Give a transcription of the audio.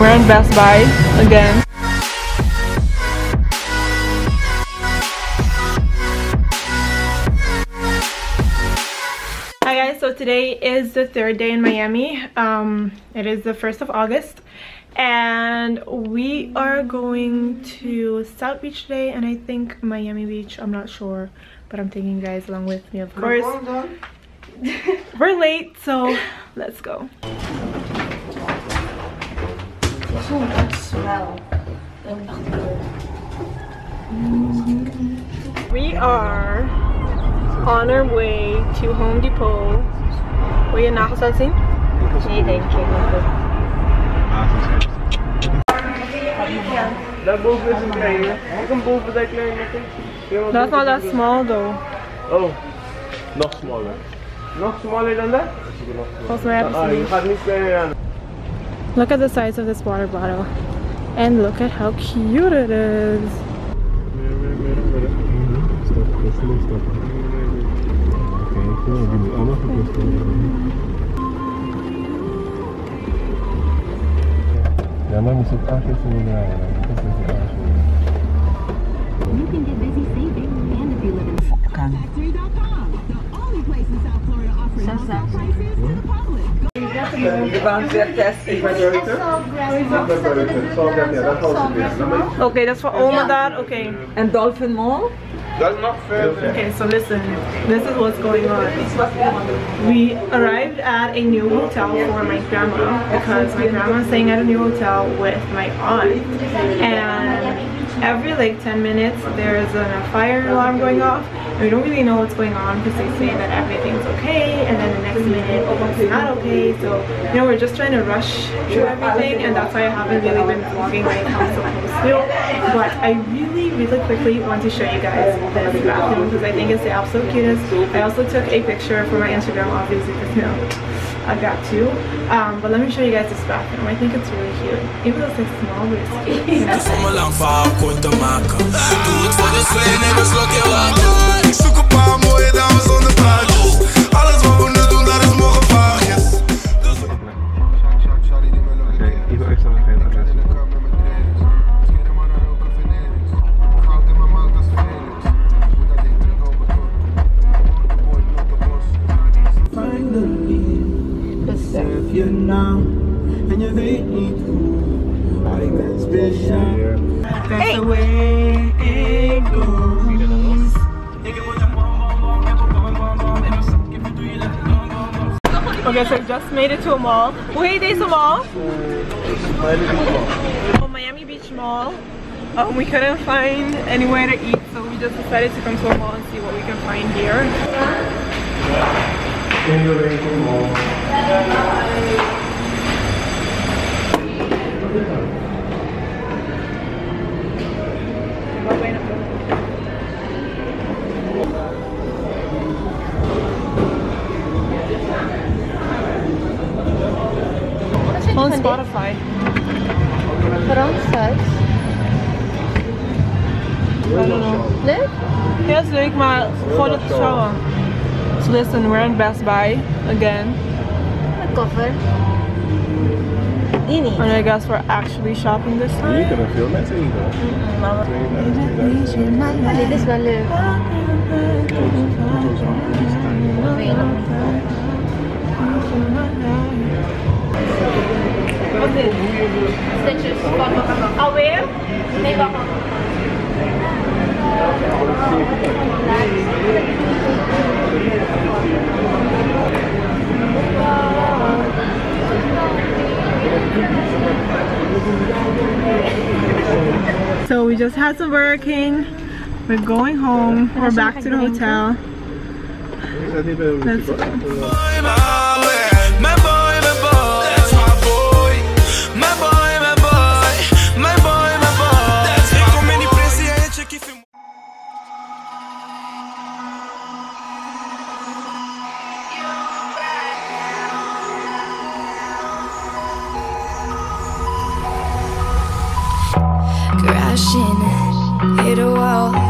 We're in Best Buy again. Hi guys, so today is the third day in Miami. Um, it is the 1st of August and we are going to South Beach today and I think Miami Beach, I'm not sure, but I'm taking you guys along with me of course. We're late, so let's go. We are on our way to Home Depot. Wil je nagels laten zien? Nee, denk ik. Daarboven is een kleine. Ik kan boven dat kleine. That's not that small though. Oh, nog smaller. Nog smaller dan dat? Volgens mij hebben Ah, ze je gaat niet kleiner aan. Look at the size of this water bottle. And look at how cute it is. Stop, slow stop. Kijk, die moet allemaal gekust worden. Ja, maar moest het aangeven in de draaien. Dat is het aangeven. You can get busy saving and if you live in Factory.com, the only place in South Florida offering prices to the public. Okay, that's for all of that? Okay. And Dolphin Mall? Dat is nog verder. Okay, so listen, this is what's going on. We arrived at a new hotel for my grandma because my grandma is staying at a new hotel with my aunt. And every like 10 minutes there's a fire alarm going off. And we don't really know what's going on because they say that everything's okay and then the next minute oh it's not okay. So you know we're just trying to rush through everything and that's why I haven't really been vlogging like I'm supposed to. But I really really quickly want to show you guys this bathroom because I think it's the absolute cutest. I also took a picture for my Instagram obviously because you know I got two. Um, but let me show you guys this bathroom. I think it's really cute. Even though it's like small, but it's cute. Paar mooie dames zonder praatjes. Alles wat we nu doen, dat is morgen vaagjes. Oké, even extra geen adres. Besef je nou, en je weet niet hoe. Maar ik ben speciaal. That's the way it goes. Okay, I just made it to a mall. Wait, there's a mall? Oh, Miami Beach Mall. Um, we couldn't find anywhere to eat, so we just decided to come to a mall and see what we can find here. On Spotify. Franses. I don't know. Leuk? Ja, is leuk, maar gewoon het. So listen, we're in Best Buy again. Een koffer. Die niet. And I guess we're actually shopping this Hier time. kunnen veel mensen in gaan. Maar dit is wel leuk. Stitches. So we just had some Burger King. We're going home. We're back to the hotel. Let's go. crashing, hit a wall.